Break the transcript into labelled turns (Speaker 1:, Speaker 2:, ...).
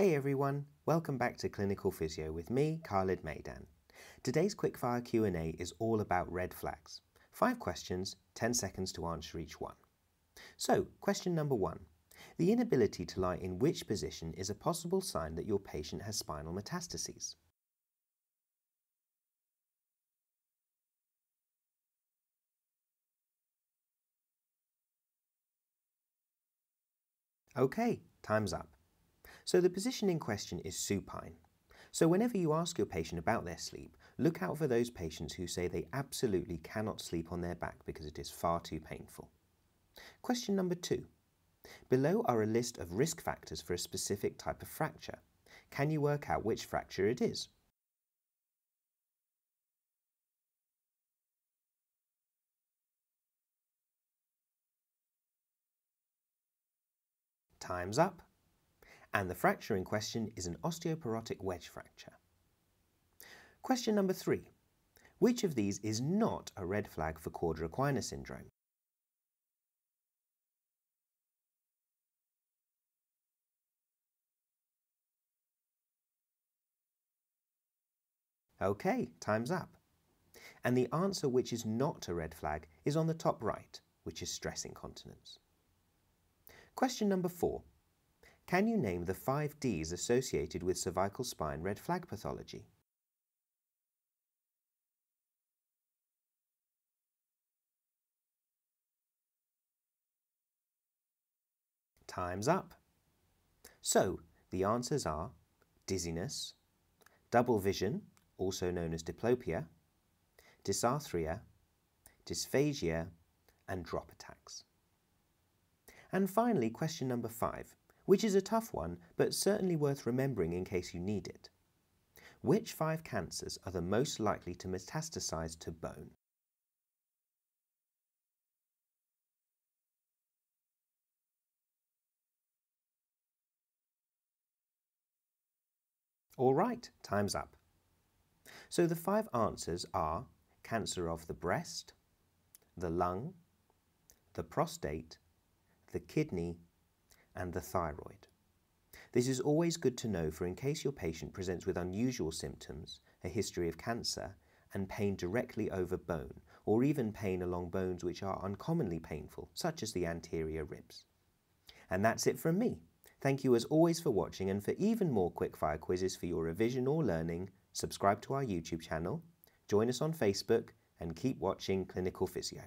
Speaker 1: Hey everyone, welcome back to Clinical Physio with me, Khalid Maidan. Today's quickfire Q&A is all about red flags. Five questions, 10 seconds to answer each one. So, question number one. The inability to lie in which position is a possible sign that your patient has spinal metastases? Okay, time's up. So the position in question is supine. So whenever you ask your patient about their sleep, look out for those patients who say they absolutely cannot sleep on their back because it is far too painful. Question number two. Below are a list of risk factors for a specific type of fracture. Can you work out which fracture it is? Time's up. And the fracture in question is an osteoporotic wedge fracture. Question number three. Which of these is not a red flag for cauda equina syndrome? Okay, time's up. And the answer which is not a red flag is on the top right, which is stress incontinence. Question number four. Can you name the five Ds associated with cervical spine red flag pathology? Time's up. So, the answers are dizziness, double vision, also known as diplopia, dysarthria, dysphagia, and drop attacks. And finally, question number five, which is a tough one, but certainly worth remembering in case you need it. Which five cancers are the most likely to metastasize to bone? All right, time's up. So the five answers are cancer of the breast, the lung, the prostate, the kidney, and the thyroid. This is always good to know for in case your patient presents with unusual symptoms, a history of cancer, and pain directly over bone, or even pain along bones which are uncommonly painful, such as the anterior ribs. And that's it from me. Thank you as always for watching and for even more quickfire quizzes for your revision or learning, subscribe to our YouTube channel, join us on Facebook and keep watching Clinical Physio.